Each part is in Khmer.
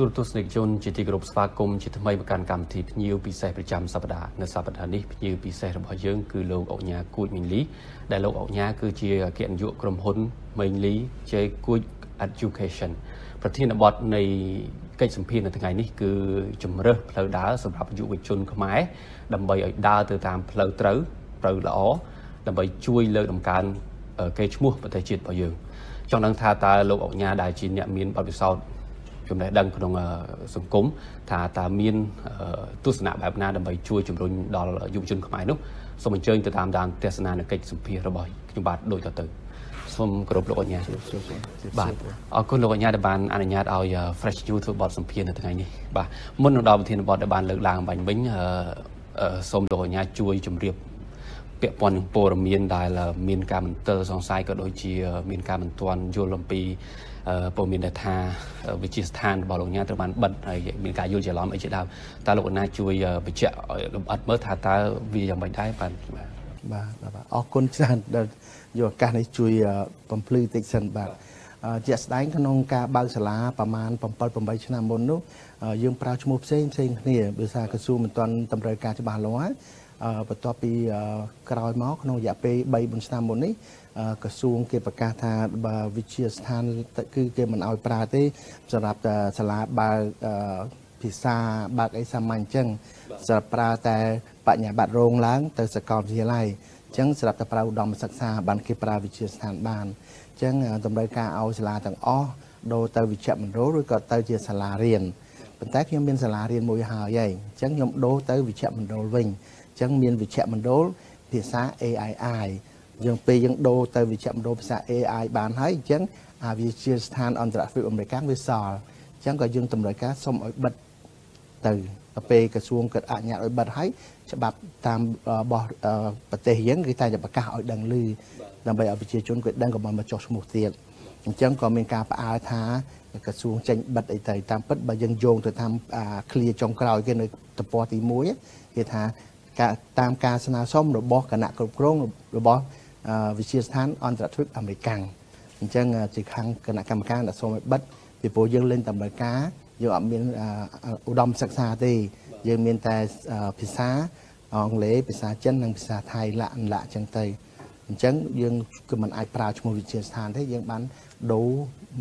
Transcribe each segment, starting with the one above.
ទូរទស្សនិកជនជាទីគោរពស្វាគមន៍ជាថ្មីមកកាន់កម្មវិធីភ្ញៀវពិសេសប្រចាំសប្តាហ៍នៅសប្តាហ៍នេះភ្ញៀវពិសេសរបស់យើងគឺលោកអុកញ៉ាគួចមីងលីដែលលោកអុកញ៉ាគឺជាអគ្គនាយកក្រុមហ៊ុនមីងលីជេគួច Education ប្រធានបទនៃកិច្ចសម្ភារនៅថ្ងៃនេះគឺជំរើសផ្លូវដើរសម្រាប់យុវជនខ្មែរដើម្បីឲ្យដើរទៅតាមផ្លូវត្រូវផ្លូវល្អដើម្បីជួយលើកតម្កើងកេរ្តិ៍ឈ្មោះប្រទេសជាតិរបស់យើងចង់ដឹងថាតើលោកអុកញ៉ាដែលជាអ្នកមានបទពិសោធន៍ ចំណេះដឹងក្នុងសង្គមថាតើមានទស្សនៈបែបណាដើម្បីជួយជំរុញដល់យុវជនខ្មែរនោះសូមអញ្ជើញទៅតាមដានទស្សនានុកិច្ចសម្ភាររបស់ខ្ញុំបាទដូចតទៅសូមគោរពលោកអញ្ញាបាទអរគុណលោកអញ្ញាដែលបានអនុញ្ញាតឲ្យ Fresh News ធ្វើបទសម្ភារនៅថ្ងៃនេះបាទមុននឹងដល់ប្រធានបទដែលបានលើកឡើងបាញ់វិញសូមលោកអញ្ញាជួយជម្រាបពាក់ព័ន្ធនឹងព័ត៌មានដែលមានការមន្ទិលសង្ស័យក៏ដូចជា មានការមិនទាន់យល់អំពី ព័ត៌មានដែលថាវិជាស្ថានរបស់លោកញ៉ាត្រូវបានបិទហើយមានការយល់ច្រឡំអីជាដើមតើលោកណាជួយបញ្ជាក់ឲ្យលម្អិតមើលថាតើវាយ៉ាងម៉េចដែរបាទបាទបាទអរគុណច្រើនដែលយកឱកាសនេះជួយបំភ្លឺតិចសិនបាទជាក់ស្ដែងក្នុងការបើកសាលាប្រហែល7 8ឆ្នាំមុននោះយើងប្រើឈ្មោះផ្សេងផ្សេងគ្នាដោយសារក្រសួងមិនទាន់តម្រូវការច្បាស់លាស់បន្ទាប់ពីក្រោយមកក្នុងរយៈពេល3 4ឆ្នាំមុននេះ ក្រសួងគេប្រកាសថាបើវិជាស្ថានគឺគេមិនអោយប្រើទេសម្រាប់សាលាបើកភាសាបើកអីសាមញ្ញអញ្ចឹងសម្រាប់ប្រើតែបញ្ញាបត្ររងឡើង ទៅសាកលវិទ្យាល័យអញ្ចឹងសម្រាប់តែប្រើឧត្តមសិក្សាបានគេប្រើវិជាស្ថានបានអញ្ចឹងតម្រូវការឲ្យសាលាទាំងអស់ដូរទៅវិជ្ជមណ្ឌលឬក៏ទៅជាសាលារៀនប៉ុន្តែខ្ញុំមានសាលារៀនមួយហើយហើយអញ្ចឹងខ្ញុំដូរទៅវិជ្ជមណ្ឌលវិញអញ្ចឹងមានវិជ្ជមណ្ឌលភាសា AII យើងពេលយើងដូរទៅវិជ្ជមណ្ឌលភាសា AI បានហើយអញ្ចឹងអាវាជាស្ថានអន្តរជាតិអាមេរិកវាសល់អញ្ចឹងក៏យើងតម្រូវការសុំឲ្យបិទទៅទៅពេលក្រសួងគាត់អនុញ្ញាតឲ្យបិទហើយច្បាប់តាមរបស់ប្រទេសយើងគឺតែប្រកាសឲ្យដឹងឮដើម្បីឲ្យប្រជាជនគាត់ដឹងកុំមកចុះឈ្មោះទៀតអញ្ចឹងក៏មានការផ្អើលថាក្រសួងចេញបិទអីទៅតាមពិតបើយើងយោងទៅតាមឃ្លាចុងក្រោយគេនៅទំព័រទី1គេថាតាមការស្នើសុំរបស់គណៈគ្រប់គ្រងរបស់ វិជាស្ថានអន្តរជាតិអាមេរិកអញ្ចឹងជាខាងគណៈកម្មការដែលសូមឲ្យបិទពីព្រោះយើងលេងតម្រូវការយើងអត់មានឧត្តមសិក្សាទេ យើងមានតែភាសាអង់គ្លេសភាសាចិននិងភាសាថៃលក្ខណៈអញ្ចឹងទៅអញ្ចឹងយើងគឺមិនអាចប្រើឈ្មោះវិជាស្ថានទេយើងបានដូរ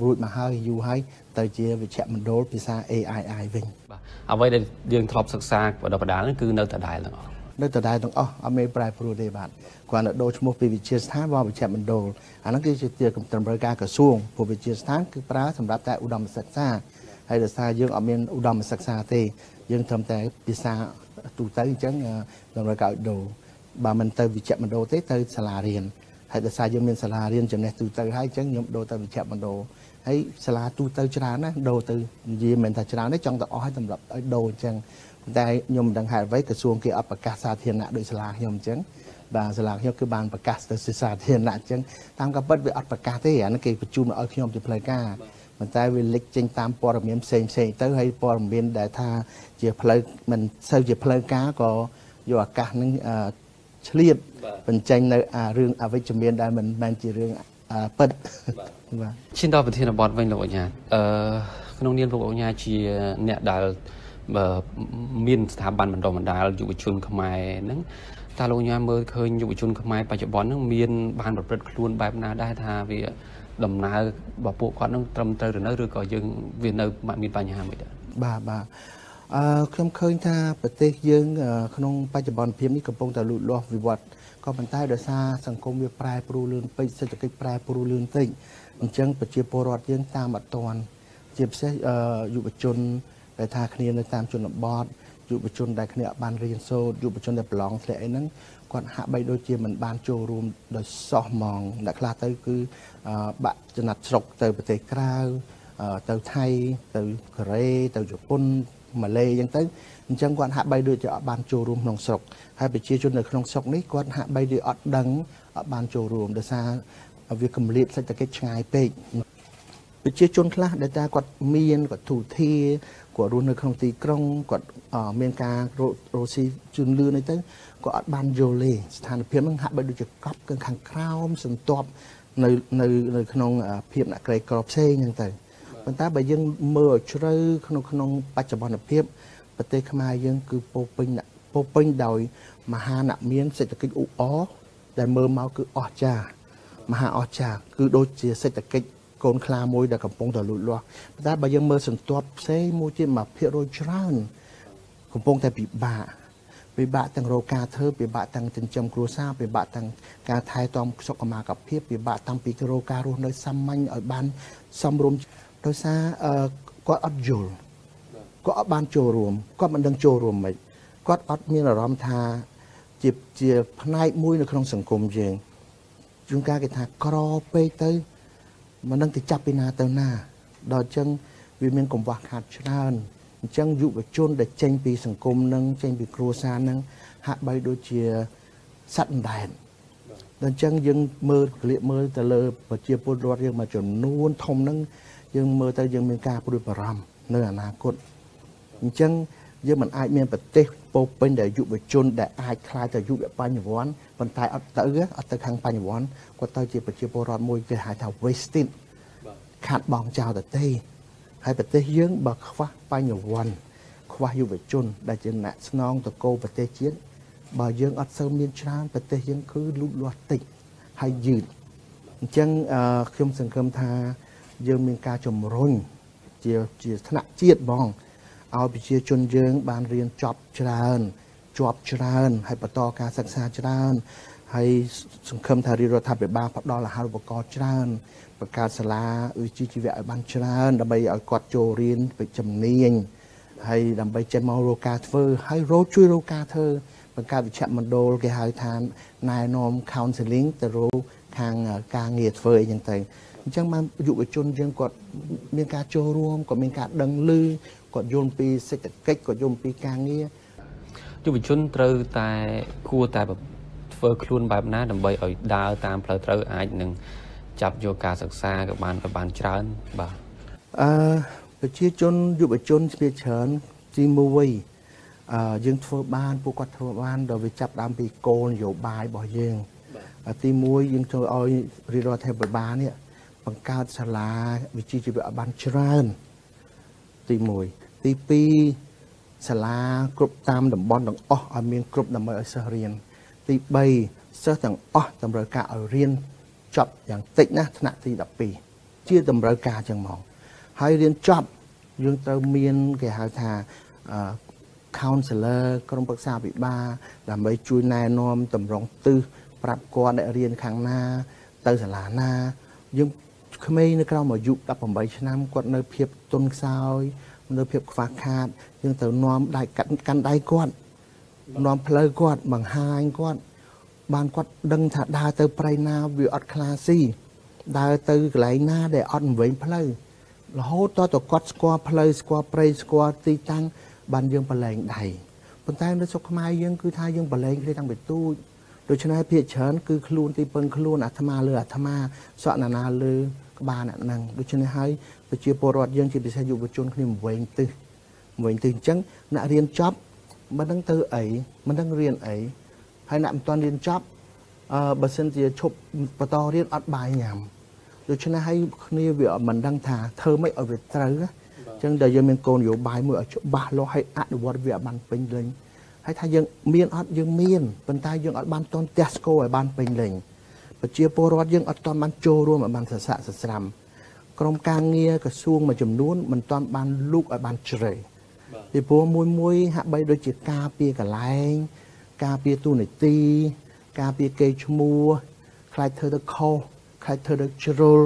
រួចមកហើយយូរហើយទៅជាវិជ្ជមណ្ឌលភាសា AII វិញបាទអ្វីដែលយើងធ្លាប់សិក្សាបដិបដាលគឺនៅតែដែរទាំងអស់ នៅដដែលទាំងអស់អត់មានប្រែប្រួលទេបាទគ្រាន់តែដូរឈ្មោះពីវិជាស្ថានមកវិជ្ជមណ្ឌលអាហ្នឹងគឺជាជាតម្រូវការក្រសួងព្រោះវិជាស្ថានគឺប្រើសម្រាប់តែឧត្តមសិក្សាហើយដោយសារយើងអត់មានឧត្តមសិក្សាទេយើងត្រឹមតែភាសាទូទៅអញ្ចឹងតម្រូវការដូរបើមិនទៅវិជ្ជមណ្ឌលទេទៅសាលារៀនហើយដោយសារយើងមានសាលារៀនចំណេះទូទៅហើយអញ្ចឹងខ្ញុំដូរទៅវិជ្ជមណ្ឌលហើយសាលាទូទៅច្រើនណាស់ដូរទៅនិយាយមិនថាច្រើនទេចង់ទៅអស់ហើយសម្រាប់ឲ្យដូរអញ្ចឹង តែខ្ញុំមិនដឹងហេតុអ្វីក្រសួងគេអត់ប្រកាសសាធារណៈដោយសាលាខ្ញុំអញ្ចឹងបាទសាលាខ្ញុំគឺបានប្រកាសទៅសាធារណៈអញ្ចឹងតាមក៏ពិតវាអត់ប្រកាសទេអានេះគេប្រជុំឲ្យខ្ញុំជាផ្លូវការប៉ុន្តែវាលេចចេញតាមព័ត៌មានផ្សេងផ្សេងទៅហើយព័ត៌មានដែលថាជាផ្លូវមិនសូវជាផ្លូវការក៏យកអាកាសនឹងឆ្លៀតបញ្ចេញនៅរឿងអវិជ្ជមានដែលមិនមែនជារឿងពិតបាទឈានដល់ប្រធានបទវិញលោកអញ្ញាអឺក្នុងនាមលោកអញ្ញាជាអ្នកដែល មានស្ថាប័នបណ្ដុះបណ្ដាលយុវជនខ្មែរហ្នឹងតើលោកញ៉ាមើលឃើញយុវជនខ្មែរបច្ចុប្បន្នហ្នឹងមានបានប្រព្រឹត្តខ្លួនបែបណាដែរថាវាដំណើររបស់ពួកគាត់នឹងត្រឹមត្រូវឬនៅឬក៏យើងវានៅមានបញ្ហាមួយដែរបាទបាទអឺខ្ញុំឃើញថាប្រទេសយើង ក្នុងបច្ចុប្បន្នភាពនេះកំពុងតែលូតលាស់វិវត្តក៏ប៉ុន្តែដោយសារសង្គមវាប្រែប្រួលលឿនពេកសេដ្ឋកិច្ចប្រែប្រួលលឿនពេកអញ្ចឹងប្រជាពលរដ្ឋយើងតាមអត់ទាន់ជាពិសេសយុវជន ដែលថាគ្នានៅតាមជនបទយុវជនដែលគ្នាបានរៀនសូត្រយុវជនដែលប្រឡងធ្លាក់អីហ្នឹងគាត់ហាក់បីដូចជាមិនបានចូលរួមដោយសោះហ្មងអ្នកខ្លះទៅគឺបាក់ចំណាត់ស្រុកទៅប្រទេសក្រៅទៅថៃទៅកូរ៉េទៅជប៉ុនម៉ាឡេអញ្ចឹងទៅអញ្ចឹងគាត់ហាក់បីដូចជាអត់បានចូលរួមក្នុងស្រុកហើយប្រជាជននៅក្នុងស្រុកនេះគាត់ហាក់បីដូចអត់ដឹងអត់បានចូលរួមដោយសារវាកម្រិតសេដ្ឋកិច្ចឆ្ងាយពេកប្រជាជនខ្លះដែលតែគាត់មានគាត់ទូធា គាត់រស់នៅក្នុងទីក្រុងគាត់មានការរស់ស៊ីជឿនលឿនអីទៅគាត់អត់បានយល់ទេស្ថានភាពហ្នឹងហាក់បីដូចជាកប់កឹងខាងក្រោមសន្ទាប់នៅនៅនៅក្នុងភាពអ្នកក្រីក្រផ្សេងហ្នឹងទៅបប៉ុន្តែបើយើងមើលឲ្យជ្រៅក្នុងក្នុងបច្ចុប្បន្នភាពប្រទេសខ្មែរយើងគឺពោពេញពោពេញដោយមហានមានសេដ្ឋកិច្ចអ៊ូអរដែលមើលមកគឺអស្ចារ្យមហាអស្ចារ្យគឺដូចជាសេដ្ឋកិច្ច កូនខ្លាមួយដែលកំពុងតែលូតលាស់ប៉ុន្តែបើយើងមើលសន្ទាប់ផ្សេងមួយទៀត1%ច្រើនកំពុងតែពិបាកពិបាកទាំងរោការធ្វើពិបាកទាំងចិញ្ចឹមគ្រួសារពិបាកទាំងការថែទាំសុខុមាលភាពពិបាកតាំងពីរោការរស់នៅសាមញ្ញឲ្យបានសមរម្យដោយសារគាត់អត់យល់គាត់អត់បានចូលរួមគាត់មិនដឹងចូលរួមមិនគាត់អត់មានអារម្មណ៍ថាជាជាផ្នែកមួយនៅក្នុងសង្គមយើងជួនកាលគេថាក្រពេកទៅ មិនដឹងទៅចាប់ពីណាទៅណា ដល់អញ្ចឹងវាមានកង្វះខាតច្រើនអញ្ចឹងយុវជនដែលចេញពីសង្គមនឹងចេញពីគ្រួសារនឹងហាក់បីដូចជាសត្វអណ្ដែតដល់អញ្ចឹងយើងមើលក្លៀកមើលទៅលើប្រជាពលរដ្ឋយើងមួយចំនួនធំហ្នឹងយើងមើលទៅយើងមានការព្រួយបារម្ភនៅអនាគតអញ្ចឹង យើងមិនអាចមានប្រទេសពោពេញដែលយុវជនដែលអាចខ្លាយទៅយុវបញ្ញវន្តប៉ុន្តែអត់ទៅអត់ទៅខាងបញ្ញវន្តគាត់ទៅជាប្រជាពលរដ្ឋមួយគេហៅថា wasted ខាត់បងចោលទៅទេហើយប្រទេសយើងបើខ្វះបញ្ញវន្តខ្វះយុវជន ដែលជាអ្នកស្នងតកោប្រទេសជាតិបើយើងអត់សូវមានច្រើនប្រទេសយើងគឺលូតលាស់តិចហើយយឺតអញ្ចឹងខ្ញុំសង្ឃឹមថាយើងមានការជំរុញជាជាថ្នាក់ជាតិបង ឲ្យប្រជាជនយើង បានរៀនចប់ច្រើនជាប់ច្រើនហើយបន្តការសិក្សាច្រើនហើយសង្ឃឹមថារាជរដ្ឋាភិបាលផ្ដល់អាហារូបករណ៍ច្រើនបង្កើតសាលាវិជ្ជាជីវៈឲ្យបានច្រើនដើម្បីឲ្យគាត់ចូលរៀនវិជ្ជាជំនាញហើយដើម្បីចេញមករកការធ្វើហើយរកជួយរកការធ្វើបង្កើតវិជ្ជមណ្ឌលគេហៅថាណែនាំ counseling ទៅរកខាងការងារធ្វើអីចឹងទៅអញ្ចឹងបានយុវជនយើងគាត់មានការចូលរួមគាត់មានការដឹងឮ គាត់យល់ពីសេដ្ឋកិច្ចគាត់យល់ពីការងារយុវជនត្រូវតែគួរតែធ្វើខ្លួនបែបណាដើម្បីឲ្យដើរតាមផ្លូវត្រូវអាចនឹងចាប់យកការសិក្សាក៏បានក៏បានច្រើនបាទអឺប្រជាជនយុវជនជាច្រើនទីមួយអឺយើងធ្វើបានពួកគាត់ធ្វើបានដល់វាចាប់ដើមពីគោលនយោបាយរបស់យើងទី1យើងធ្វើឲ្យរាជរដ្ឋាភិបាលនេះបង្កើតសាលាវិជ្ជាជីវៈបានច្រើន ទី1ទី2សាលាគ្រប់តាមតំបន់ទាំងអស់ឲ្យមានគ្រប់ដើម្បីឲ្យសិស្សរៀនទី3សិស្សទាំងអស់តម្រូវការឲ្យរៀនចប់យ៉ាងតិចណាស់ថ្នាក់ទី12ជាតម្រូវការចឹងមកហើយរៀនចប់យើងត្រូវមានគេហៅថា counselor ក្រុមប្រឹក្សាពិបាលដើម្បីជួយណែនាំតម្រង់ទិសប្រាប់គាត់អ្នករៀនខាងណា ទៅសាលាណាយើង ក្មេងនៅក្រោមអាយុ18ឆ្នាំគាត់នៅភាពទន់ខ្សោយនៅភាពខ្វះខាតយើងត្រូវនាំដៃកាន់ដៃគាត់នាំផ្លូវគាត់បង្ហាញគាត់បានគាត់ដឹងថាដើរទៅប្រៃណាវាអត់ខ្លាស៊ីដើរទៅកន្លែងណាដែលអត់វែងផ្លូវរហូតតទៅគាត់ស្គាល់ផ្លូវស្គាល់ព្រៃស្គាល់ទីតាំងបានយើងប្រឡែងដៃប៉ុន្តែនៅស្រុកខ្មែរយើងគឺថាយើងប្រឡែងគ្នាតាំងពីទូចដូច្នេះភាកច្រើនគឺខ្លួនទីពឹងខ្លួនអាត្មាលើអាត្មាសក់ណានាលើ ក្បាលអ្នកហ្នឹងដូច្នេះហើយប្រជាពលរដ្ឋយើងជាពិសេសយុវជនគ្នាវែងទិសវែងទិសអញ្ចឹងអ្នករៀនចប់មិនដឹងទៅអីមិនដឹងរៀនអីហើយអ្នកមិនទាន់រៀនចប់អឺបើសិនជាឈប់បន្តរៀនអត់បាយញ៉ាំដូច្នេះហើយគ្នាវាមិនដឹងថាធ្វើម៉េចឲ្យវាត្រូវអញ្ចឹងដែលយើងមានកូននយោបាយមួយឲ្យច្បាស់លាស់ឲ្យអនុវត្តវាបានពេញលេញហើយថាយើងមានអត់យើងមានប៉ុន្តែយើងអត់បានតន់ទះស្គរឲ្យបានពេញលេញ ប្រជាពលរដ្ឋយើងអត់តន់បានចូលរួមឲ្យបានសស័កសស្រាំក្រមការងារក្រសួងមួយចំនួនមិនតន់បានលូកឲ្យបានជ្រៅពីព្រោះមួយមួយហាក់បីដូចជាការពារកលែង ការពារទូនីតិការពារកេរ្តិ៍ឈ្មោះខ្លាចធ្វើទៅខុសខ្លាចធ្វើទៅជ្រុល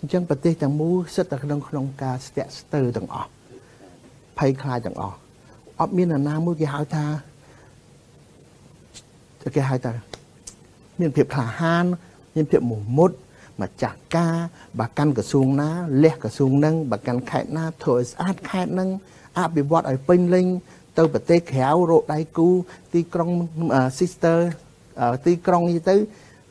អញ្ចឹងប្រទេសទាំងមូលសិតតែក្នុងក្នុងការស្ទាក់ស្ទើរទាំងអស់ភ័យខ្លាចទាំងអស់អត់មាននរណាមួយគេហៅថាគេហៅថាមានភាពក្លាហាន មានភាពមោះមុតម្ចាស់ការបើកាន់ក្រសួងណាលះក្រសួងនឹងបើកាន់ខេត្តណាធ្វើឲ្យស្អាតខេត្តនឹងអភិវឌ្ឍឲ្យពេញលេញទៅប្រទេសក្រៅរកដៃគូទីក្រុង sister ទីក្រុងនេះទៅ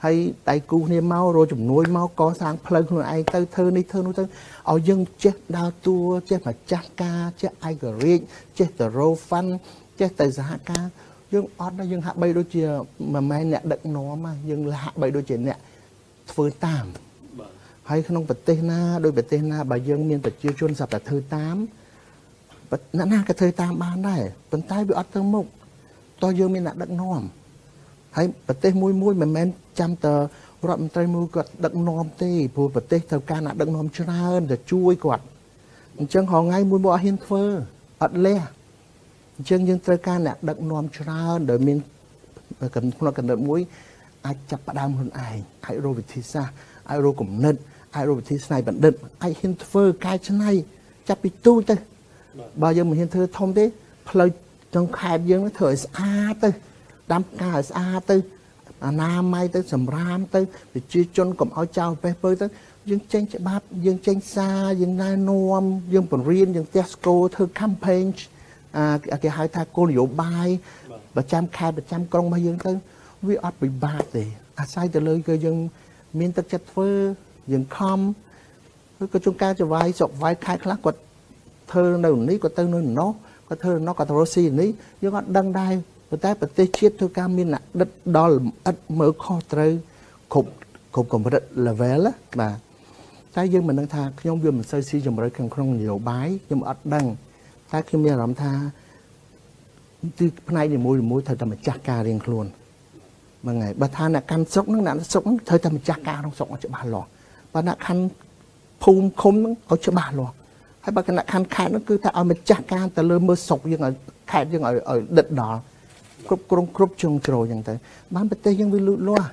ហើយដៃគូគ្នាមករកជំនួយមកកសាងផ្លូវខ្លួនឯងទៅធ្វើនេះធ្វើនោះទៅឲ្យយើងចេះដើរតួចេះម្ចាស់ការចេះឯករាជ្យចេះទៅរោហ្វាន់ចេះទៅសហការ យើងអត់យើងហាក់បីដូចជាមិនមែនអ្នកដឹកនាំយើងហាក់បីដូចជាអ្នកធ្វើតាមហើយក្នុងប្រទេសណាដោយប្រទេសណាបើយើងមានប្រជាជនសັບតែធ្វើតាមអ្នកណាក៏ធ្វើតាមបានដែរប៉ុន្តែវាអត់ទៅមុខតោះយើងមានអ្នកដឹកនាំហើយប្រទេសមួយមួយមិនមែនចាំតរដ្ឋមន្ត្រីមួយគាត់ដឹកនាំទេព្រោះប្រទេសត្រូវការអ្នកដឹកនាំច្រើនទៅជួយគាត់អញ្ចឹងហងៃមួយមកអត់ហ៊ានធ្វើអត់លះ អញ្ចឹងយើងត្រូវការអ្នកដឹកនាំច្រើនដែលមានក្នុងកណ្ដិតមួយអាចចាប់ផ្ដើមខ្លួនឯងអាចរកវិធីសាស្ត្រអាចរកគំនិតអាចរកវិធីស្នៃបណ្ឌិតអាចហ៊ានធ្វើកែច្នៃចាប់ពីទូចទៅបើយើងមិនហ៊ានធ្វើធំទេផ្លូវចុងខេតយើងធ្វើឲ្យស្អាតទៅដាំផ្កាឲ្យស្អាតទៅអនាម័យទៅសម្រាមទៅប្រជាជនកុំឲ្យចោលពេះពើទៅយើងចេញច្បាប់យើងចេញសារយើងណែនាំយើងបង្រៀនយើងទះស្គរធ្វើ campaign អា គេហៅថាគោលនយោបាយប្រចាំខេត្តប្រចាំក្រុងរបស់យើងទៅវាអត់ពិបាកទេអាស្រ័យទៅលើគឺយើងមានទឹកចិត្តធ្វើយើងខំឬក៏ជួនកាលចវាយស្រុកវាយខេត្តខ្លះគាត់ធ្វើនៅនេះគាត់ទៅនៅនោះគាត់ធ្វើនោះគាត់ទៅរស់ស៊ីនេះយើងអត់ដឹងដែរប៉ុន្តែប្រទេសជាតិធ្វើការមានអ្នកដិតដល់លម្អិតមើលខុសត្រូវគ្រប់គ្រប់កម្រិត level បាទតែយើងមិនដឹងថាខ្ញុំវាមិនសូវស៊ីជម្រៅក្នុងក្នុងនយោបាយខ្ញុំអត់ដឹង តែខ្ញុំមានអារម្មណ៍ថាគឺផ្នែកនីមួយៗត្រូវតែម្ចាស់ការរៀងខ្លួនហ្នឹងហើយបើថាអ្នកកាន់ស្រុកហ្នឹងអ្នកស្រុកហ្នឹងត្រូវតែម្ចាស់ការក្នុងស្រុកច្បាស់លាស់បើអ្នកខាន់ភូមិឃុំហ្នឹងក៏ច្បាស់លាស់ហើយបើគណៈខណ្ឌខេត្តហ្នឹងគឺថាឲ្យម្ចាស់ការទៅលើមើលស្រុកយើងឲ្យខេត្តយើងឲ្យឲ្យដិតដល់គ្រប់គ្រងគ្រប់ជ្រុងជ្រោយចឹងទៅបានប្រទេសយើងវាលូតលាស់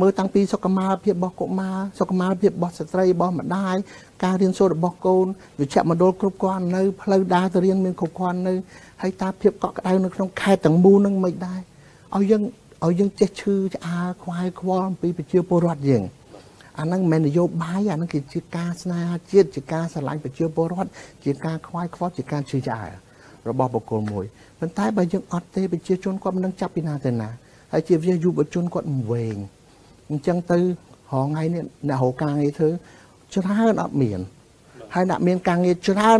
មើលតាំងពីសុខុមាលភាពរបស់កុមារសុខុមាលភាពរបស់ស្ត្រីរបស់ម្ដាយការរៀនសូត្ររបស់កូនវិជ្ជមណ្ឌលគ្រប់គ្រាន់នៅផ្លូវដើរទៅរៀនមានគ្រប់គ្រាន់នៅហើយតាភាពកក់ក្ដៅនៅក្នុងខេត្តទាំងមូលនឹងមិនដែរឲ្យយើងឲ្យយើងចេះឈឺឆ្អើខ្វាយខ្វល់អំពីប្រជាពលរដ្ឋយើងអាហ្នឹងមិនមែននយោបាយអាហ្នឹងគឺជាការស្នេហាជាតិជាការស្រឡាញ់ប្រជាពលរដ្ឋជាការខ្វាយខ្វល់ជាការឈឺឆ្អើរបស់បុគ្គលមួយប៉ុន្តែបើយើងអត់ទេប្រជាជនគាត់មិននឹងចាប់ពីណាទៅណាហើយជាវាយុវជនគាត់មិនវែង អញ្ចឹងទៅរហងៃនេះអ្នករកការងារធ្វើច្រើនអត់មានហើយអ្នកមានការងារច្រើន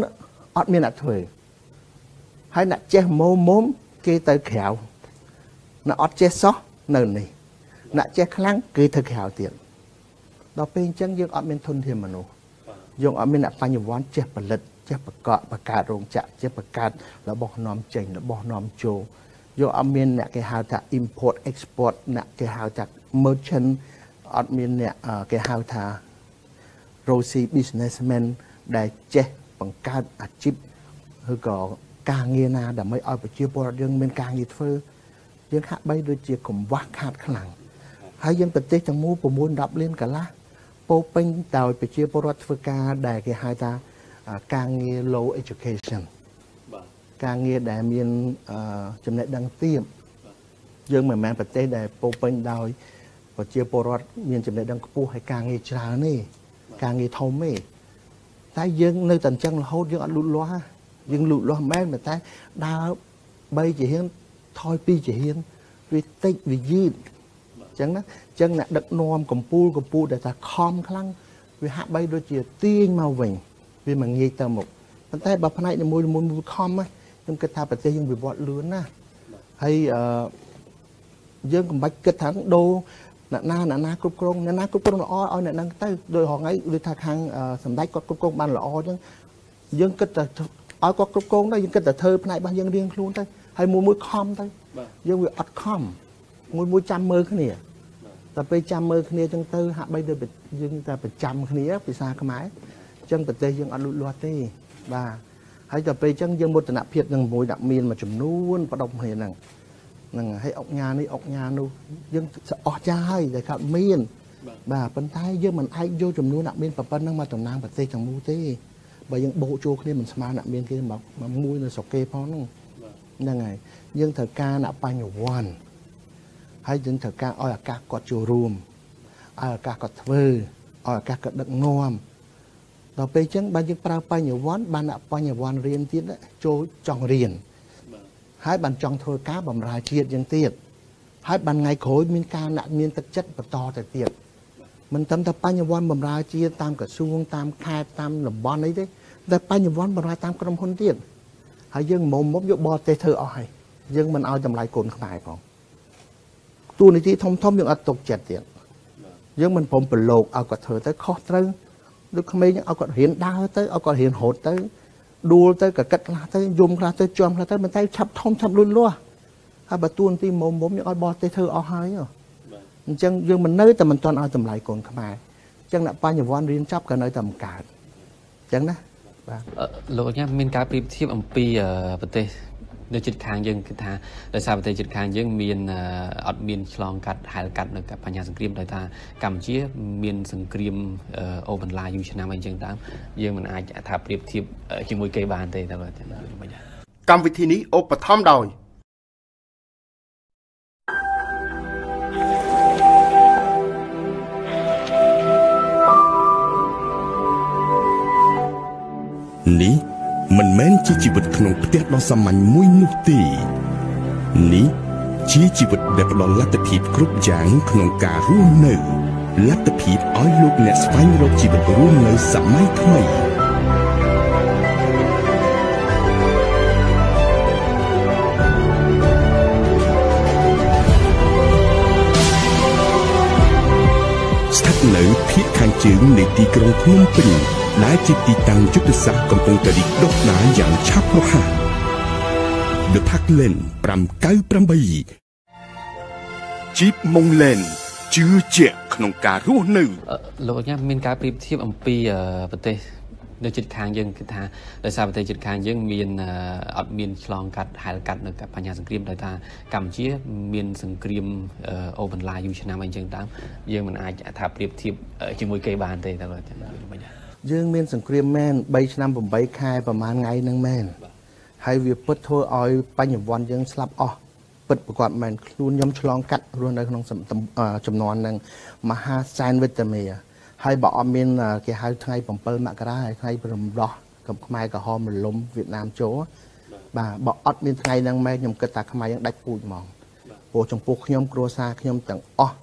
អត់មានអ្នកធ្វើហើយអ្នកចេះមុំមុំគេទៅក្រៅអ្នកអត់ចេះសោះនៅនេះអ្នកចេះខ្លាំងគឺទៅក្រៅទៀតដល់ពេលអញ្ចឹងយើងអត់មានធនធានមនុស្សយើងអត់មានអ្នកបញ្ញវន្តចេះផលិតចេះបកកបង្កើតរោងចក្រចេះបង្កើតរបស់នាំចេញរបស់នាំចូលយកអត់មានអ្នកគេហៅថា import export អ្នកគេហៅថា merchant អត់មានអ្នកគេហៅថា Rosie businessman ដែលចេះបង្កើតអាជីពឬក៏ការងារណាដើម្បីឲ្យប្រជាពលរដ្ឋយើងមានការងារធ្វើយើងហាក់បីដូចជាកង្វះខាតខ្លាំងហើយយើងប្រទេសទាំងមូល9 10លានកន្លះពោពេញដោយប្រជាពលរដ្ឋធ្វើការដែលគេហៅថាការងារ low education បាទការងារដែលមានចំណេះដឹងទាបយើងមិនមែនប្រទេសដែលពោពេញដោយ ប្រជាពលរដ្ឋមានចំណេះដឹងខ្ពស់ហើយការងារច្រើនទេការងារធំទេតែយើងនៅតែអញ្ចឹងរហូតយើងអត់លូតលាស់យើងលូតលាស់មែនតែដើរ3ជាហ៊ានថយ2ជាហ៊ានវាតិចវាយឺតអញ្ចឹងណាអញ្ចឹងអ្នកដឹកនាំកម្ពុជាកម្ពុជាដែលថាខំខ្លាំងវាហាក់បីដូចជាទាញមកវិញវាមិនងាយទៅមុខប៉ុន្តែបើផ្នែកនីមួយមួយខំខ្ញុំគិតថាប្រទេសយើងវិវត្តលឿនណាស់ហើយអឺយើងកំបាច់គិតថាដូរ អ្នកណាអ្នកណាគ្រប់គ្រងអ្នកណាគ្រប់គ្រងល្អឲ្យអ្នកហ្នឹងទៅដោយហងៃដូចថាខាងសម្ដេចគាត់គ្រប់គ្រងបានល្អអញ្ចឹងយើងគិតតែឲ្យគាត់គ្រប់គ្រងទៅយើងគិតតែធ្វើផ្នែករបស់យើងរៀងខ្លួនទៅហើយមួយមួយខំទៅយើងវាអត់ខំមួយមួយចាំមើលគ្នាតែពេលចាំមើលគ្នាអញ្ចឹងទៅហាក់បីដូចយើងតែប្រចាំគ្នាភាសាខ្មែរអញ្ចឹងប្រទេសយើងអត់លូតលាស់ទេបាទហើយដល់ពេលអញ្ចឹងយើងមោទនភាពនឹងមួយដាក់មានមួយចំនួនបដុំគ្នាហ្នឹង ហ្នឹងហើយអុកញ៉ានេះអុកញ៉ានោះយើងអស់ចាហើយដែលគាត់មានបាទប៉ុន្តែយើងមិនអាចយកចំនួនអ្នកមានប៉ុណ្ណឹងមកតំណាងប្រទេសទាំងមូលទេបើយើងបូកចូលគ្នាមិនស្មើអ្នកមានគេមកមួយនៅស្រុកគេផងហ្នឹងហ្នឹងហើយយើងត្រូវការអ្នកបញ្ញវន្តហើយយើងត្រូវការឲ្យឱកាសគាត់ចូលរួមឲ្យឱកាសគាត់ធ្វើឲ្យឱកាសគាត់ដឹកនាំដល់ពេលអញ្ចឹងបើយើងប្រើបញ្ញវន្តបានអ្នកបញ្ញវន្តរៀនទៀតចូលចង់រៀន ហើយបានចង់ធ្វើការបម្រើជាតិយ៉ាងទៀតហើយបានថ្ងៃក្រោយមានការអ្នកមានទឹកចិត្តបន្តទៅទៀតមិនត្រឹមតែបញ្ញវន្តបម្រើជាតិតាមក្រសួងតាមខេត្តតាមតំបន់អីទេតែបញ្ញវន្តបម្រើតាមក្រុមហ៊ុនទៀតហើយយើងមុំមុំយកបរទេសធ្វើអស់ហើយយើងមិនឲ្យតម្លៃកូនខ្មែរផងទូនីតិធំធំយើងអត់ទុកចិត្តទៀតយើងមិនព្រមប្រឡូកឲ្យគាត់ធ្វើទៅខុសត្រូវដូចក្មេងឲ្យគាត់រៀនដើរទៅឲ្យគាត់រៀនរត់ទៅ ដួលទៅកកិតខ្លះទៅយំខ្លះទៅជាំខ្លះទៅមិនតែឆាប់ធំឆាប់លូនលាស់ហើយបើទួនទីមុំមុំយើងឲ្យបោះទេធ្វើអស់ហើយអញ្ចឹងយើងមិននៅតែមិនទាន់ឲ្យតម្លៃកូនខ្មែរអញ្ចឹងអ្នកបញ្ញវន្តរៀនចប់ក៏នៅតែមិនកើតអញ្ចឹងណាបាទលោកញ៉ាំមានការប្រៀបធៀបអំពីប្រទេស នៅជិតខាងយើងគឺថាដោយសារប្រទេសជិតខាងយើងមានអត់មានឆ្លងកាត់ហែលកាត់នៅបញ្ហាសង្គ្រាមដោយថាកម្ពុជាមានសង្គ្រាមអូបន្លាយយូរឆ្នាំអីចឹងតាមយើងមិនអាចថាប្រៀបធៀបជាមួយគេបានទេតែមិនកម្មវិធីនេះឧបត្ថម្ភដោយនេះ មិនមែនជាជីវិតក្នុងផ្ទះដ៏សាមញ្ញមួយនោះទេនេះជាជីវិតដែលផ្ដល់លទ្ធភាពគ្រប់យ៉ាងក្នុងការរស់នៅលទ្ធភាពឲ្យលោកអ្នកស្វែងរកជីវិតរស់នៅសម័យថ្មី នៅភាគខាងជើងនៃទីក្រុងភ្នំពេញដែលជាទីតាំងយុទ្ធសាស្ត្រកំពុងតែរីកដុះដាលយ៉ាងឆាប់រហ័ស The Parkland 598 Jeep Monglen ជឿជាក់ក្នុងការរស់នៅលោកញ៉ាំមានការប្រៀបធៀបអំពីប្រទេស នៅជិតខាងយើងគឺថាដោយសារប្រទេសជិតខាងយើងមានអត់មានឆ្លងកាត់ហែលកាត់នៅបញ្ហាសង្គ្រាមដោយថាកម្ពុជាមានសង្គ្រាមអូបន្លាយយូរឆ្នាំអីចឹងតាមយើងមិនអាចថាប្រៀបធៀបជាមួយគេបានទេតែមិនយ៉ាងយើងមានសង្គ្រាមមែន3ឆ្នាំ8ខែប្រហែលថ្ងៃហ្នឹងមែនហើយវាពិតធ្វើឲ្យបញ្ញវន្តយើងស្លាប់អស់ពិតប្រកបមែនខ្លួនខ្ញុំឆ្លងកាត់រស់នៅក្នុងចំនួនហ្នឹងមហាសែនវិតាមី ហើយបើអត់មានគេហៅថ្ងៃ7មករាហើយថ្ងៃរំដោះកំខ្មែរក្រហមរលំវៀតណាមចូលបាទបើអត់មានថ្ងៃហ្នឹងមែនខ្ញុំគិតថាខ្មែរយើងដាច់ពូជហ្មងព្រោះចំពោះខ្ញុំគ្រួសារខ្ញុំទាំងអស់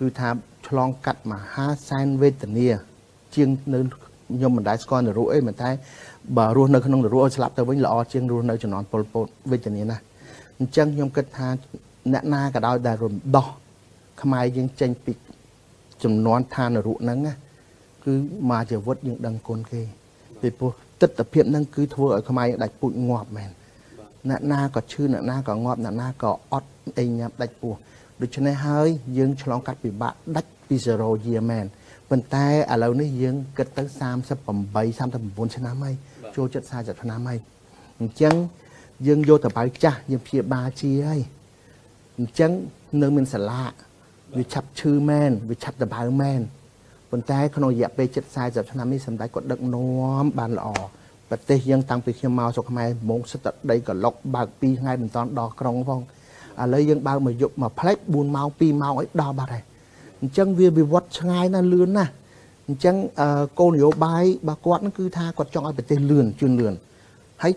គឺថាឆ្លងកាត់មហាសែនវេទនាជាងនៅខ្ញុំមិនដែលស្គាល់នរុអីមិនតែបើរស់នៅក្នុងនរុឲ្យស្លាប់ទៅវិញល្អជាងរស់នៅជំនាន់ពលពតវិជ្ជនាណាអញ្ចឹងខ្ញុំគិតថាអ្នកណាក៏ដោយដែលរំដោះខ្មែរយើងចេញពី ចំនួនឋានរុហ្នឹងណាគឺមកជីវិតយើងដឹងគុណគេពីព្រោះទស្សនភាពហ្នឹងគឺធ្វើឲ្យខ្មែរយើងដាច់ពូជងាប់មែនអ្នកណាក៏ឈឺអ្នកណាក៏ងាប់អ្នកណាក៏អត់អីញ៉ាំដាច់ពោះដូច្នេះហើយយើងឆ្លងកាត់ពិបាកដាច់ពី0យាមែនប៉ុន្តែឥឡូវនេះយើងគិតទៅ38 39ឆ្នាំហើយចូលចិត្ត40ឆ្នាំហើយអញ្ចឹងយើងយកតបៅចាស់យើងព្យាបាលជាហើយអញ្ចឹងនៅមានសាលា វាឆាប់ឈឺមែនវាឆាប់តបៅមែនប៉ុន្តែក្នុងរយៈពេលជិត40ឆ្នាំនេះសម្ដេចគាត់ដឹកនាំបានល្អប្រទេសយើងតាំងពីខ្ញុំមកស្រុកខ្មែរម៉ោងសិតដីកឡុកបើក2ថ្ងៃមិនតាន់ដល់ក្រុងផងឥឡូវយើងបើកមកយប់មកផ្លេច4ម៉ោង2ម៉ោងឲ្យដល់បាត់ហើយអញ្ចឹងវាវិវត្តឆ្ងាយណាស់លឿនណាស់អញ្ចឹងគោលនយោបាយរបស់គាត់គឺថាគាត់ចង់ឲ្យប្រទេសលឿនជឿនលឿនហើយ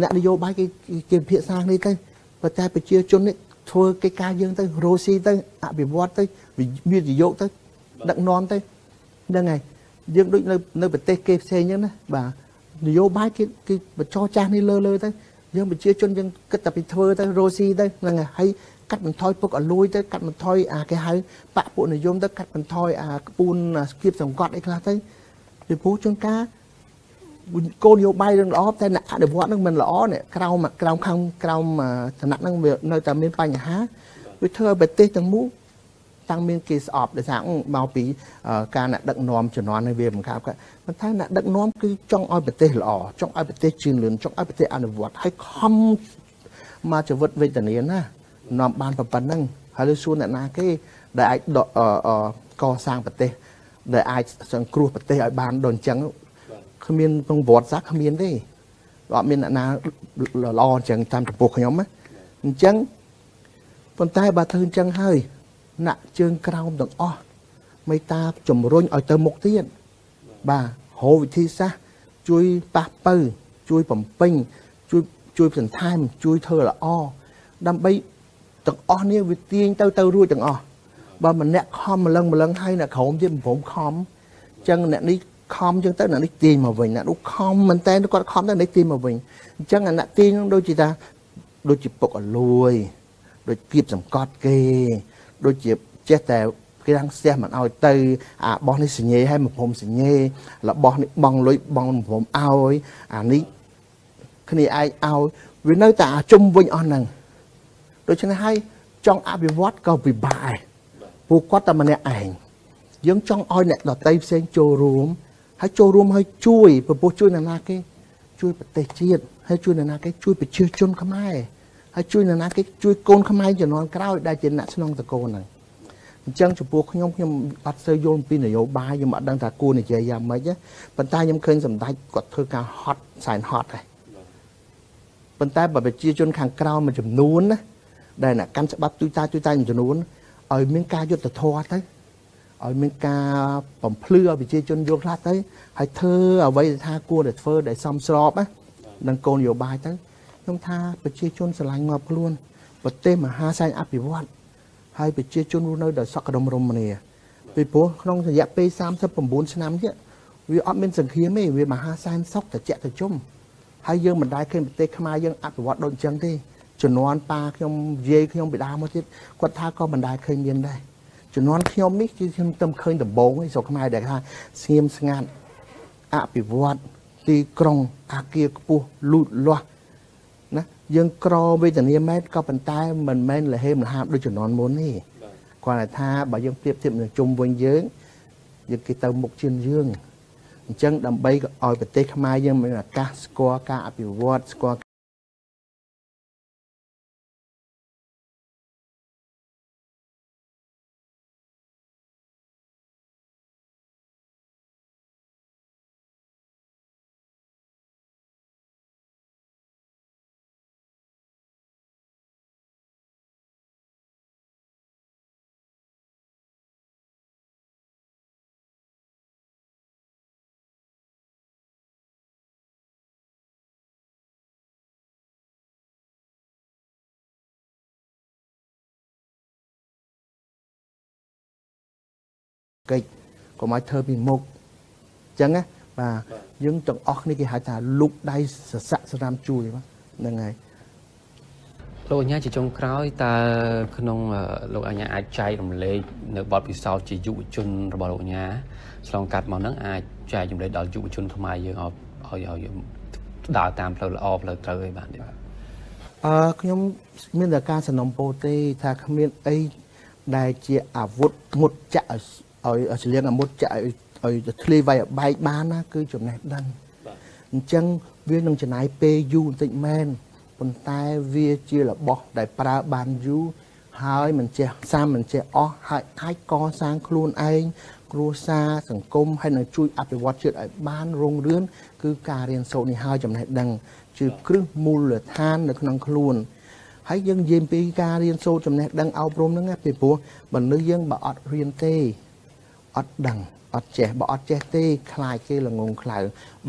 អ្នកនយោបាយគេគេពិភាក្សាគ្នាទៅប៉ុន្តែប្រជាជននេះ ធ្វើកិច្ចការយើងទៅរស់ស៊ីទៅអភិវឌ្ឍទៅវិនិយោគទៅដឹកនាំទៅហ្នឹងហើយយើងដូចនៅនៅប្រទេសគេផ្សេងអញ្ចឹងណាបាទនយោបាយគេគេបញ្ចោចាស់នេះលើលើទៅយើងប្រជាជនយើងគិតតែពីធ្វើទៅរស់ស៊ីទៅហ្នឹងហើយកាត់បន្ថយពុកអលួយទៅកាត់បន្ថយអាគេហៅបពពួកនិយមទៅកាត់បន្ថយអាក្បួនស្គៀបសង្កត់អីខ្លះទៅពីព្រោះជួនកាល គោលនយោបាយនឹងល្អតែអ្នកអនុវត្តនឹងមិនល្អនេះក្រោមក្រោមខាងក្រោមឋានៈនឹងវានៅតែមានបញ្ហាវាធ្វើឲ្យប្រទេសទាំងមូលតាំងមានគេស្អប់ដោយសារមកពីការអ្នកដឹកនាំជំនាន់នេះវាបង្កើតប៉ុន្តែអ្នកដឹកនាំគឺចង់ឲ្យប្រទេសល្អចង់ឲ្យប្រទេសជឿនលឿនចង់ឲ្យប្រទេសអនុវត្តឲ្យខំមកជីវិតវេទនាណានាំបានប៉ុណ្ណឹងហើយលើសួរអ្នកណាគេដែលអាចកសាងប្រទេសដែលអាចសង្គ្រោះប្រទេសឲ្យបានដូចអញ្ចឹង គ្មានក្នុងប្រវត្តិសាស្ត្រគ្មានទេអត់មានអ្នកណាល្អអញ្ចឹងតាមចំពោះខ្ញុំណាអញ្ចឹងប៉ុន្តែបើធ្វើអញ្ចឹងហើយណាក់ជើងក្រោមទាំងអស់មេតាជំរុញឲ្យទៅមុខទៀតបាទរោវិធីសាស្ត្រជួយប៉ះពៅជួយបំពេញជួយជួយបន្ថែមជួយធ្វើល្អដើម្បីទាំងអស់នេះវាទាញទៅទៅរួចទាំងអស់បើម្នាក់ខំម្លឹងម្លឹងហើយអ្នកក្រោមទៀតមិនព្រមខំអញ្ចឹងអ្នកនេះ ខំអញ្ចឹងទៅអ្នកនេះទាញមកវិញអ្នកនោះខំមែនតើគាត់ខំទៅនេះទាញមកវិញអញ្ចឹងអាអ្នកទាញនោះដូចជាថាដូចជាពុកអលួយដូចគៀបសង្កត់គេ ដូចជាចេះតែគេរាំងស្ទះមិនឲ្យទៅអាបោះនេះសញ្ញេឲ្យមកព្រមសញ្ញេរបស់នេះបងលុយបងព្រមឲ្យអានេះគ្នាឯងឲ្យវានៅតែជុំវិញអស់ហ្នឹងដូច្នេះហើយចង់អភិវឌ្ឍក៏ពិបាកដែរពួកគាត់តែម្នាក់ឯងយើងចង់ឲ្យអ្នកដតីផ្សេងចូលរួម ហើយចូលរួមឲ្យជួយពពោះជួយអ្នកណាគេជួយប្រទេសជាតិហើយជួយអ្នកណាគេជួយប្រជាជនខ្មែរហើយជួយអ្នកណាគេជួយកូនខ្មែរជំនាន់ក្រោយដែលជាអ្នកស្នងតកូនហ្នឹងអញ្ចឹងចំពោះខ្ញុំខ្ញុំអត់សូវយល់ពីនយោបាយខ្ញុំអត់ដឹងថាគួរនិយាយយ៉ាងម៉េចប៉ុន្តែខ្ញុំឃើញសម្ដេចគាត់ធ្វើការហត់សែនហត់ហើយប៉ុន្តែបើប្រជាជនខាងក្រៅមួយចំនួនណាដែលអ្នកកាន់ច្បាប់ទូតាទូតាមួយចំនួនឲ្យមានការយុត្តិធម៌ទៅ ឲ្យមានការបំភ្លឺឲ្យប្រជាជនយល់ខ្លះទៅហើយធ្វើអ្វីដែលថាគួរតែធ្វើដែលសមស្របណានឹងគោលនយោបាយទៅខ្ញុំថាប្រជាជនស្រឡាញ់ងាប់ខ្លួនប្រទេសមហាសែនអភិវឌ្ឍហើយប្រជាជនរស់នៅដោយសុខដុមរមនាពីព្រោះក្នុងរយៈពេល39ឆ្នាំទៀតវាអត់មានសង្គ្រាមទេវាមហាសែនសុខត្រជាក់ត្រជុំហើយយើងមិនដែលឃើញប្រទេសខ្មែរយើងអភិវឌ្ឍដូចអញ្ចឹងទេជំនាន់ប៉ាខ្ញុំយាយខ្ញុំបិតាមកទៀតគាត់ថាក៏មិនដែលឃើញមានដែរ ជំនាន់ខ្ញុំនេះគឺខ្ញុំទៅឃើញដំបងឯស្រុកខ្មែរដែលថាស្ងៀមស្ងាត់អភិវឌ្ឍទីក្រុងអាគារខ្ពស់លូតលាស់ណាយើងក្រវេទនាមែនក៏ប៉ុន្តែមិនមែនលហេមលហាមដូចជំនាន់មុនទេគាត់ថាបើយើងប្រៀបធៀបនឹងជុំវិញយើងយើងគេទៅមុខជាងយើងអញ្ចឹងដើម្បីឲ្យប្រទេសខ្មែរយើងមានឱកាសស្គាល់ការអភិវឌ្ឍស្គាល់ កិច្ចកុំឲ្យធ្វើពីមុខអញ្ចឹងណាបាទយើងទាំងអស់គ្នាគេហៅថាលុកដៃសស័កសរាមជួយហ្នឹងហើយលោកអញ្ញាជាចុងក្រោយតើក្នុងលោកអញ្ញាអាចចែករំលែកនៅបទពិសោធន៍ជាយុវជនរបស់លោកអញ្ញាឆ្លងកាត់មកហ្នឹងអាចចែករំលែកដល់យុវជនខ្មែរយើងឲ្យឲ្យដើរតាមផ្លូវល្អផ្លូវត្រូវឯបាទអឺខ្ញុំមានតែការសំណុំពោទេថាគ្មានអីដែលជាអាវុធមុតចាក់ឲ្យ ឲ្យឆ្លៀងអាមុតចាក់ឲ្យឲ្យធ្លាយវាយបែកបានណាគឺចំណេះដឹងអញ្ចឹងវានឹងចំណាយពេលយូរបន្តិចមែនប៉ុន្តែវាជារបស់ដែលប្រើបានយូរហើយមិនចេះសាមមិនចេះអស់ហើយអាចកសាងខ្លួនឯងគ្រួសារសង្គមហើយនឹងជួយអភិវឌ្ឍជាតិឲ្យបានរុងរឿង គឺការរៀនសូត្រនេះហើយចំណេះដឹងជាគ្រឹះមូលដ្ឋាននៅក្នុងខ្លួនហើយយើងនិយាយពីការរៀនសូត្រចំណេះដឹងអប់រំហ្នឹងពីព្រោះមនុស្សយើងបើអត់រៀនទេ អត់ដឹងអត់ចេះបើអត់ចេះទេខ្លាចគេល្ងងខ្លៅ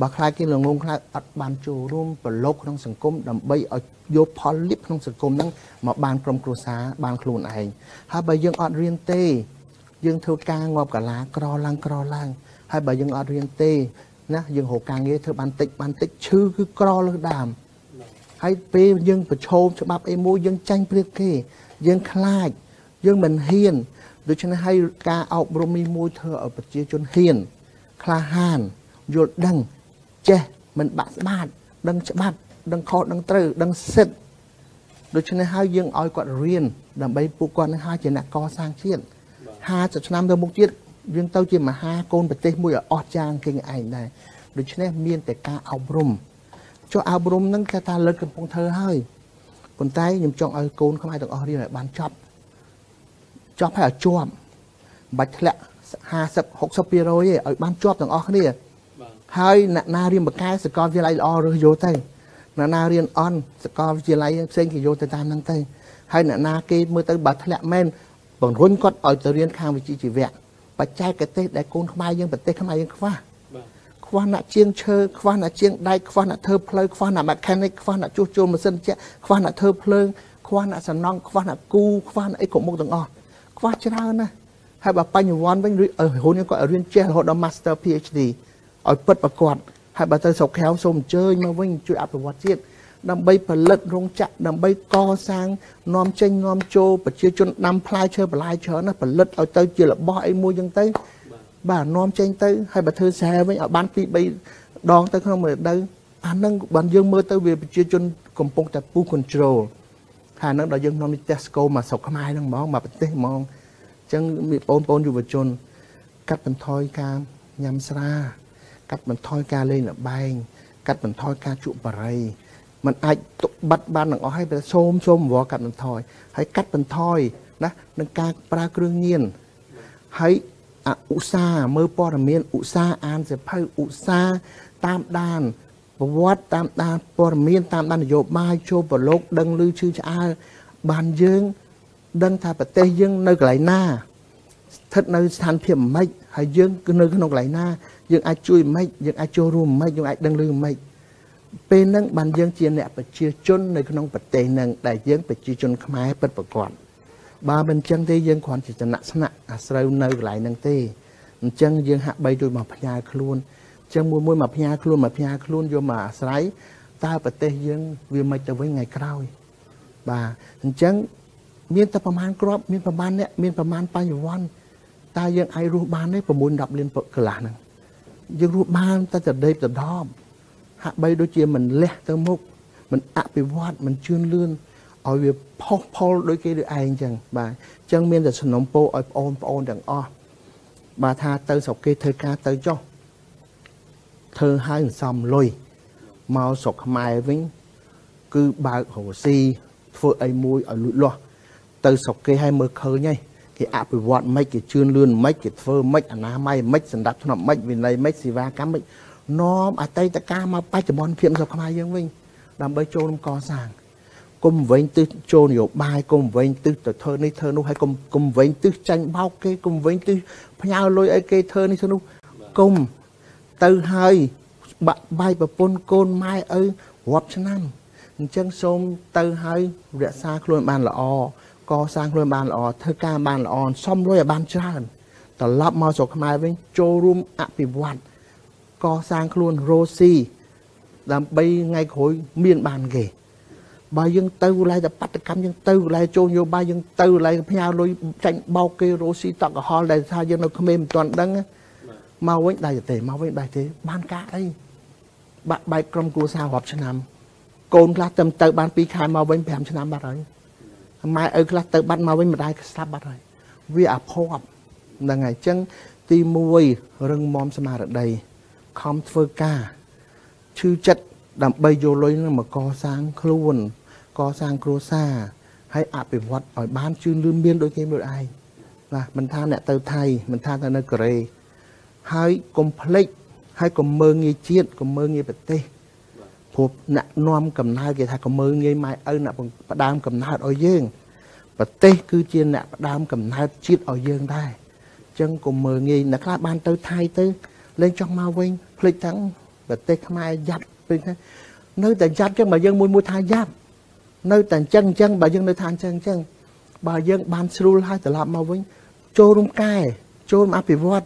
បើខ្លាចគេល្ងងខ្លៅអត់បានចូលរួមប្រឡូកក្នុងសង្គមដើម្បីឲ្យយកផលលៀបក្នុងសង្គមហ្នឹងមកបានក្រុមគ្រួសារបានខ្លួនឯងហើយបើយើងអត់រៀនទេ យើងធ្វើការងាប់កាឡាក្រឡើងក្រឡើងហើយបើយើងអត់រៀនទេណាយើងរកការងារធ្វើបានតិចបានតិចឈឺគឺក្រលើដើមហើយពេលយើងប្រឈមច្បាប់អីមួយយើងចាញ់ព្រៀបគេ យើងខ្លាចយើងមិនហ៊ាន ដូច្នេះហើយការអប់រំនេះមួយធ្វើឲ្យប្រជាជនហ៊ានក្លាហានយល់ដឹងចេះមិនបាក់ស្បាតដឹងច្បាប់ដឹងខុសដឹងត្រូវដឹងសិទ្ធដូច្នេះហើយយើងឲ្យគាត់រៀនដើម្បីពួកគាត់នឹងហើយជាអ្នកកសាងជាតិ50ឆ្នាំទៅមុខទៀតយើងទៅជាមហាកូនប្រទេសមួយឲ្យអស្ចារ្យគេងឯងដែរដូច្នេះមានតែការអប់រំចុះអប់រំហ្នឹងគេថាលើកកំពុងធ្វើហើយប៉ុន្តែខ្ញុំចង់ឲ្យកូនខ្មែរទាំងអស់រៀនឲ្យបានចប់ ចប់ហើយឲ្យជាប់មិនបាច់ធ្លាក់50 60%ទេឲ្យបានជាប់ទាំងអស់គ្នាហើយអ្នកណារៀនបកែសកលវិទ្យាល័យល្អរើសយកទៅអ្នកណារៀនអន់សកលវិទ្យាល័យផ្សេងគេយកទៅតាមហ្នឹងទៅហើយអ្នកណាគេមើលទៅបើធ្លាក់មែនបង្រុញគាត់ឲ្យទៅរៀនខាងវិជ្ជាជីវៈបច្ចេកទេសដែលកូនខ្មែរយើងប្រទេសខ្មែរយើងខ្វះខ្វះអ្នកជាងឈើខ្វះអ្នកជាងដែកខ្វះអ្នកធ្វើផ្លូវខ្វះអ្នក mechanic ខ្វះអ្នកជួសជុលម៉ាស៊ីនជែកខ្វះអ្នកធ្វើភ្លើងខ្វះអ្នកសំណង់ខ្វះអ្នកគូខ្វះអីគ្រប់មុខទាំងអស់ ខ្វះច្រើនណាស់ហើយបើបញ្ញវន្តវិញហ៊ុនគាត់រៀនចេះរហូតដល់ Master PhD ឲ្យពិតប្រកបហើយបើទៅស្រុកក្រៅសូមអញ្ជើញមកវិញជួយអភិវឌ្ឍជាតិដើម្បីផលិតរោងចក្រដើម្បីកសាងនាំចេញនាំចូលប្រជាជនដាំផ្លែឈើបន្លែច្រើនណាផលិតឲ្យទៅជារបស់អីមួយចឹងទៅបាទនាំចេញទៅហើយបើធ្វើស្រែវិញឲ្យបានពី3ដងទៅក្នុងមួយរដូវអាហ្នឹងបានយើងមើលទៅវាប្រជាជនកំពុងតែពុះ control ថាហ្នឹងដល់យើងនាំនេះ Tesco មកស្រុកខ្មែរហ្នឹងហ្មងមកប្រទេសហ្មងអញ្ចឹងមានបងប្អូនយុវជន កាត់បន្ថយការញ៉ាំស្រា កាត់បន្ថយការលេងល្បែងកាត់បន្ថយការជក់បារីมันអាចទុកបាត់បានទាំងអស់ហើយតែសូមសូមវល់កាត់បន្ថយហើយកាត់បន្ថយណានឹងការប្រើគ្រឿងញៀនហើយឧស្សាហ៍មើលព័ត៌មានឧស្សាហ៍អានសិភៅឧស្សាហ៍តាមដាន ប្រវត្តិតាមដានព័ត៌មានតាមដាននយោបាយចូលប្រឡូកដឹងឮឈឺឆ្អើបានយើង ដឹងថាប្រទេសយើងនៅកន្លែងណាស្ថិតនៅស្ថានភាពម៉េចហើយយើងគឺនៅក្នុងកន្លែងណាយើងអាចជួយម៉េចយើងអាចចូលរួមម៉េចយើងអាចដឹងឮម៉េចពេលហ្នឹងបានយើងជាអ្នកប្រជាជននៅក្នុងប្រទេសហ្នឹងដែលយើងប្រជាជនខ្មែរពិតប្រាកដបើមិនអញ្ចឹងទេយើងគ្រាន់ជាចំណាក់ស្នាក់អាស្រូវនៅកន្លែងហ្នឹងទេអញ្ចឹងយើងហាក់បីដូចមកផ្ញើខ្លួនអញ្ចឹងមួយមួយមកផ្ញើខ្លួនមកផ្ញើខ្លួនយកមកអាស្រ័យតើប្រទេសយើងវាមិនទៅវិញថ្ងៃក្រោយបាទអញ្ចឹងមានតែប្រមាណគ្រាប់មានប្រមាណអ្នកមានប្រមាណបញ្ញវន្តតើយើងអាចរស់បានទេ6 10លានកន្លះហ្នឹងយើងរស់បានតែតែដេកដដប់ហាក់បីដូចជាមិនលះទៅមុខមិនអភិវឌ្ឍមិនជឿនលឿនឲ្យវាផុសផុលដូចគេដូចឯងអញ្ចឹងបាទអញ្ចឹងមានតែសំណុំពោឲ្យបងប្អូនទាំងអស់បាទថាទៅស្រុកគេធ្វើការទៅចុះ ធ្វើឲ្យសំលុយមកស្រុកខ្មែរវិញ គឺបើករកស៊ីធ្វើអីមួយឲ្យលូតលាស់ទៅស្រុកគេឲ្យមើលឃើញហើយគេអភិវឌ្ឍមិនគេជឿនលឿនមិនគេធ្វើមិនអនាម័យមិនសម្ដាប់ធ្នាប់មិនវិន័យមិនសេវាកម្មមិននាំអតីតកាលមកបច្ចុប្បន្នភាពស្រុកខ្មែរយើងវិញ ដើម្បីចូលរួមកសាងគុំវិញទឹះចូលនយោបាយគុំវិញទឹះទៅធ្វើនេះធ្វើនោះហើយគុំគុំវិញទឹះចាញ់បោកគេគុំវិញទឹះផ្ញើលុយឲ្យគេធ្វើនេះធ្វើនោះគុំ ទៅហើយបាក់បាយប្រពន្ធកូនម៉ែឪរាប់ឆ្នាំអញ្ចឹងសូមទៅហើយរក្សាខ្លួនបានល្អកសាងខ្លួនបានល្អធ្វើការបានល្អសំលុយឲ្យបានច្រើនត្រឡប់មកស្រុកខ្មែរវិញចូលរួមអភិវឌ្ឍកសាងខ្លួនរស់ស៊ីដើម្បីថ្ងៃក្រោយមានបានគេបើយើងទៅកន្លែងតែបដកម្មយើងទៅកន្លែងចូលនយោបាយយើងទៅកន្លែងផ្ញើលុយចាញ់បោកគេរស់ស៊ីតកហល់ដែលថាយើងនៅក្មេងមិនទាន់ដឹង មកវិញដែរទេមកវិញដែរទេ បានការអីបាក់បែកក្រុមគ្រួសាររាប់ឆ្នាំ កូនខ្លះទៅទៅបាន2ខែមកវិញ5ឆ្នាំបាត់ហើយម៉ែឪខ្លះទៅបាត់មកវិញម្ដាយស្លាប់បាត់ហើយវាអាភ័ព្វហ្នឹងហើយអញ្ចឹងទី1រឹងមាំស្មារតីខំធ្វើការឈឺចិត្តដើម្បីយកលុយនឹងមកកសាងខ្លួនកសាងគ្រួសារហើយអភិវឌ្ឍឲ្យបានជឿនលឿនមានដូចគេមួយឯងបាទមិនថាអ្នកទៅថៃមិនថាទៅនៅកូរ៉េ ហើយកុំភ្លេចហើយកុំមើងងាយជាតិកុំមើងងាយប្រទេសព្រោះអ្នកនាំកំណើតគេថាកុំមើងងាយម៉ែឪអ្នកផ្ដើមកំណើតឲ្យយើងប្រទេសគឺជាអ្នកផ្ដើមកំណើតជាតិឲ្យយើងដែរអញ្ចឹងកុំមើងងាយអ្នកខ្លះបានទៅថៃទៅលេងចង់មកវិញភ្លេចទាំងប្រទេសខ្មែរយ៉ាប់ពេញនៅតែយ៉ាប់ចឹងបើយើងមួយមួយថាយ៉ាប់នៅតែអញ្ចឹងអញ្ចឹងបើយើងនៅថាអញ្ចឹងអញ្ចឹងបើយើងបានស្រួលហើយត្រឡប់មកវិញចូលរួមកែចូលរួមអភិវឌ្ឍ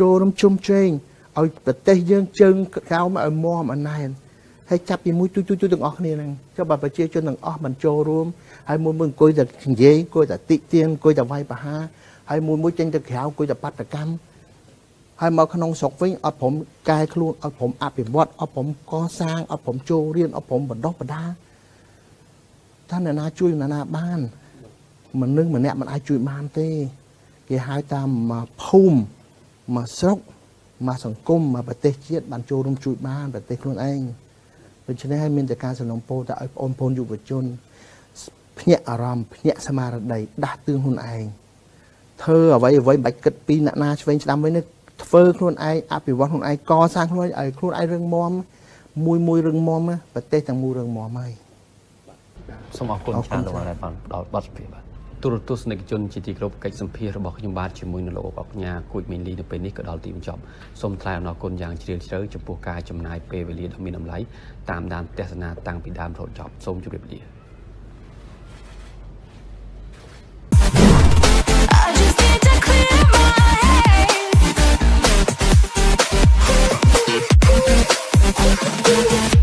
ចូលរួមជុំជ្រែងឲ្យប្រទេសយើងជើងកោមកឲ្យមមអណែនហើយចាប់ពីមួយទូទូទាំងអស់គ្នាហ្នឹងចុះបើប្រជាជនទាំងអស់មិនចូលរួមហើយមួយមួយអង្គុយតែនិយាយអង្គុយតែតិទៀនអង្គុយតែវាយប្រហារហើយមួយមួយចេញទៅក្រៅអង្គុយតែបាតកម្មហើយមកក្នុងស្រុកវិញអត់ព្រមកែខ្លួនអត់ព្រមអភិវឌ្ឍអត់ព្រមកសាងអត់ព្រមចូលរៀនអត់ព្រមបណ្ដុះបណ្ដាលតើអ្នកណាជួយអ្នកណាបានមនុស្សម្នាក់មិនអាចជួយបានទេគេហៅតាមមកភូមិ មកស្រុកមកសង្គមមកប្រទេសជាតិបានចូលរួមជួយបានប្រទេសខ្លួនឯងដូច្នេះហើយមានតែការសំណូមពរទៅឲ្យបងប្អូនយុវជនភ្ញាក់អារម្មណ៍ភ្ញាក់ស្មារតីដាស់តឿនខ្លួនឯងធ្វើអ្វីអ្វីមិនបាច់គិតពីអ្នកណាឆ្វេងស្ដាំវិញនេះធ្វើខ្លួនឯងអភិវឌ្ឍខ្លួនឯងកសាងខ្លួនឯងឲ្យខ្លួនឯងរឹងមាំមួយមួយរឹងមាំប្រទេសទាំងមូលរឹងមាំហើយសូមអរគុណច្រើនដល់ដែលបានផ្ដល់បទសម្ភាសន៍បា ទូរទស្សនិកជនជាទីគោរពកិច្ចសម្ភាររបស់ខ្ញុំបាទជាមួយនៅលោកអបញ្ញាគួចមីលីនៅពេលនេះក៏ដល់ទីបញ្ចប់សូមថ្លែងអំណរគុណយ៉ាងជ្រាលជ្រៅចំពោះការចំណាយពេលវេលាដ៏មានតម្លៃតាមដានទស្សនាតាំងពីដើមរហូតចប់សូមជម្រាបលា I just need to clear my head.